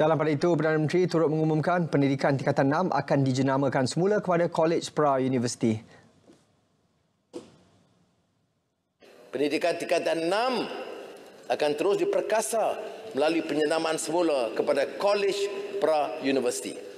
Dalam pada itu, Perdana Menteri turut mengumumkan pendidikan tingkatan 6 akan dijenamakan semula kepada College Pra University. Pendidikan tingkatan 6 akan terus diperkasa melalui penyenamaan semula kepada College Pra University.